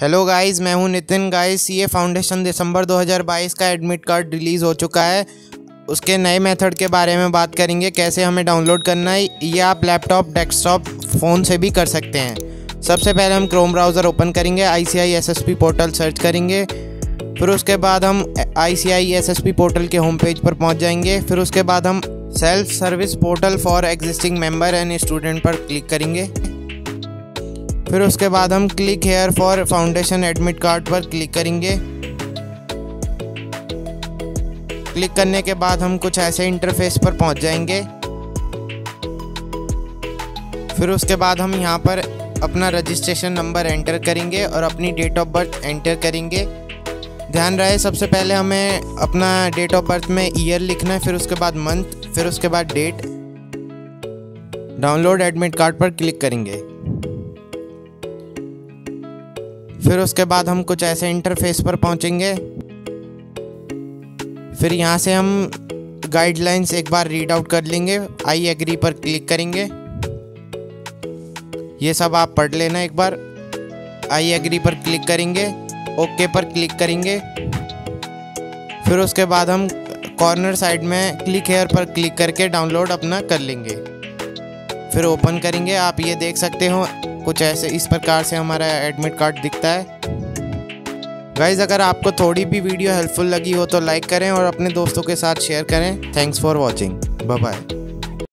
Hello guys मैं हूँ Nitin. Guys ये फाउंडेशन दिसंबर 2022 का एडमिट कार्ड रिलीज़ हो चुका है। उसके नए मेथड के बारे में बात करेंगे, कैसे हमें डाउनलोड करना है, ये आप लैपटॉप डेस्कटॉप फ़ोन से भी कर सकते हैं। सबसे पहले हम क्रोम ब्राउज़र ओपन करेंगे आई सी पोर्टल सर्च करेंगे। फिर उसके बाद हम आई पोर्टल के होम पेज पर पहुँच जाएँगे। फिर उसके बाद हम self service portal for existing member and student पर क्लिक करेंगे। फिर उसके बाद हम click here for foundation admit card पर क्लिक करेंगे। क्लिक करने के बाद हम कुछ ऐसे इंटरफेस पर पहुँच जाएँगे। फिर उसके बाद हम यहाँ पर अपना रजिस्ट्रेशन नंबर एंटर करेंगे और अपनी डेट ऑफ़ बर्थ एंटर करेंगे। ध्यान रहे, सबसे पहले हमें अपना डेट ऑफ़ बर्थ में ईयर लिखना है, फिर उसके बाद मंथ फिर उसके बाद डेट डाउनलोड एडमिट कार्ड पर क्लिक करेंगे। फिर उसके बाद हम कुछ ऐसे इंटरफेस पर पहुँचेंगे। फिर यहाँ से हम गाइडलाइंस एक बार रीड आउट कर लेंगे। आई एग्री पर क्लिक करेंगे। ये सब आप पढ़ लेना एक बार। आई एग्री पर क्लिक करेंगे। ओके पर क्लिक करेंगे। फिर उसके बाद हम कॉर्नर साइड में क्लिक हेयर पर क्लिक करके डाउनलोड अपना कर लेंगे। फिर ओपन करेंगे। आप ये देख सकते हो कुछ ऐसे इस प्रकार से हमारा एडमिट कार्ड दिखता है। गाइज़ अगर आपको थोड़ी भी वीडियो हेल्पफुल लगी हो तो लाइक करें और अपने दोस्तों के साथ शेयर करें। Thanks for watching bye